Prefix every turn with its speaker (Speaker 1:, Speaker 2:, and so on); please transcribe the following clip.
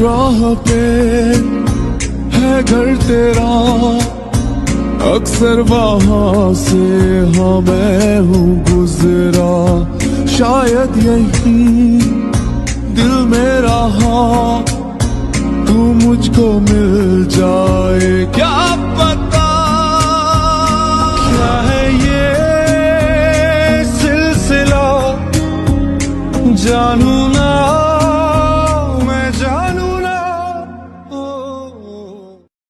Speaker 1: राह पे है घर तेरा। अक्सर वहाँ से हाँ मैं हूँ गुजरा। शायद यही दिल मेरा रहा तू मुझको मिल जाए। क्या पता
Speaker 2: क्या है ये सिलसिला? जानू